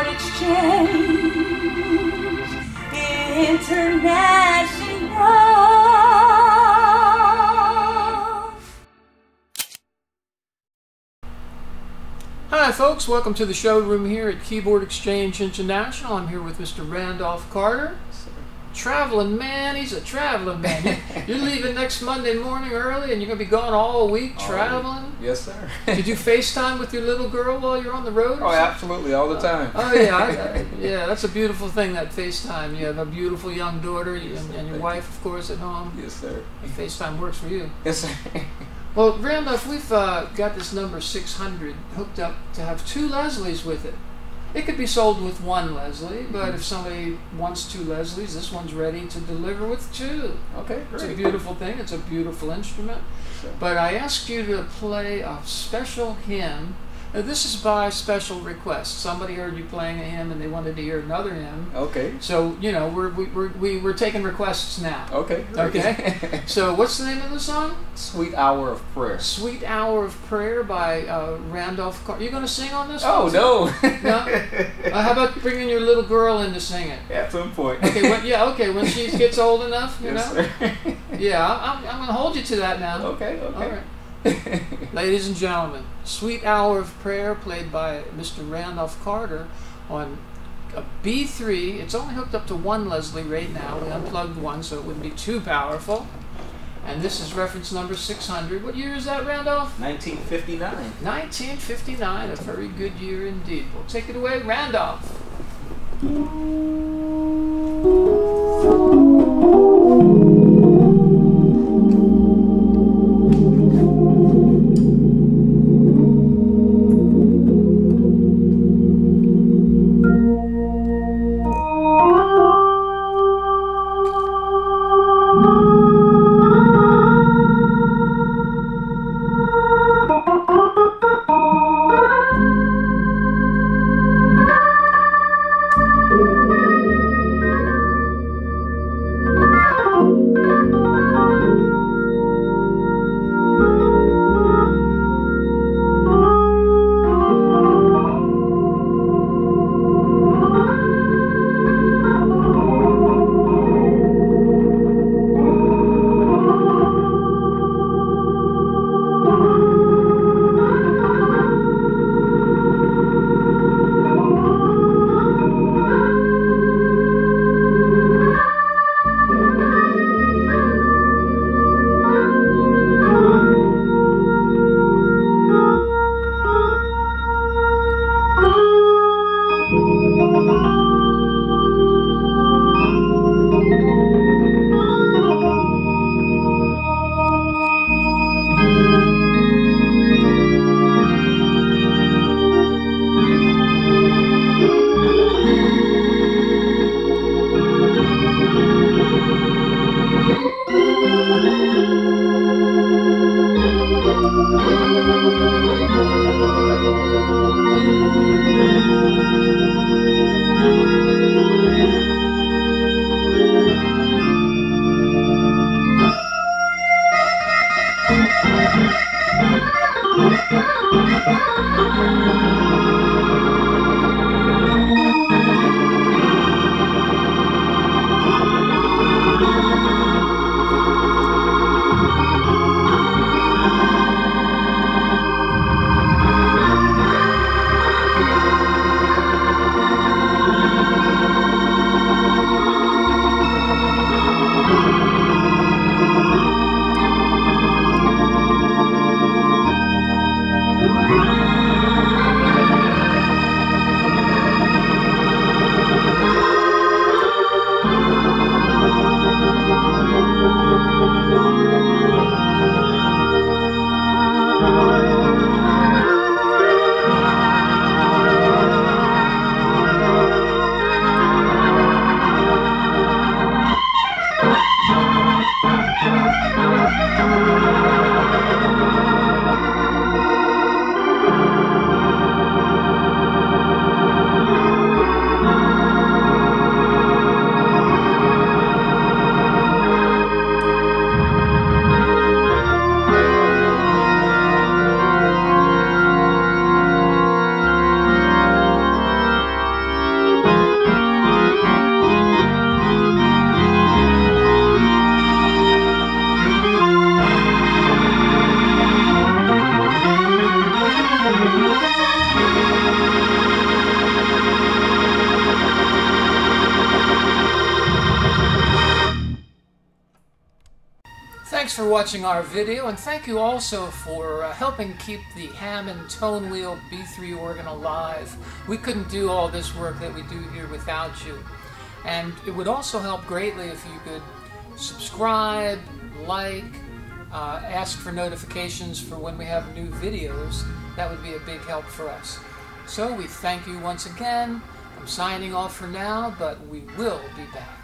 Keyboard Exchange International. Hi, folks. Welcome to the showroom here at Keyboard Exchange International. I'm here with Mr. Randolph Carter. Traveling man, he's a traveling man. You- You're leaving next Monday morning early, and you're gonna be gone all week traveling. Yes, sir. Did you FaceTime with your little girl while you're on the road? Oh, absolutely, all the time. Oh yeah, I, I, yeah. That's a beautiful thing. That FaceTime. You have a beautiful young daughter, and, and your Thank you. wife, of course, at home. Yes, sir. And FaceTime works for you. Yes, sir. Well, Randolph, we've uh, got this number 600 hooked up to have two Leslies with it. It could be sold with one Leslie, but if somebody wants two Leslies, this one's ready to deliver with two. Okay, great. It's a beautiful thing. It's a beautiful instrument. Sure. But I asked you to play a special hymn. Now, this is by special request. Somebody heard you playing a hymn and they wanted to hear another hymn. Okay. So, you know, we're, we, we're, we, we're taking requests now. Okay. Okay. So, what's the name of the song? Sweet hour of prayer. Sweet Hour of Prayer by uh, Randolph Car- You going to sing on this? Oh, no. No? Uh, how about bringing your little girl in to sing it? At some point. Okay, when, yeah, okay, when she gets old enough, you yes, know? sir. Yeah, I'm, I'm, I'm going to hold you to that now. okay. Okay. right. Ladies and gentlemen, Sweet Hour of Prayer played by Mr. Randolph Carter on a B3. It's only hooked up to one Leslie right now. We unplugged one so it wouldn't be too powerful. And this is reference number 600. What year is that, Randolph? 1959. 1959, a very good year indeed. Well, take it away, Randolph. Thank you. Watching our video, and thank you also for uh, helping keep the Hammond Tone Wheel B3 organ alive. We couldn't do all this work that we do here without you. And it would also help greatly if you could subscribe, like, uh, ask for notifications for when we have new videos. That would be a big help for us. So we thank you once again. I'm signing off for now, but we will be back.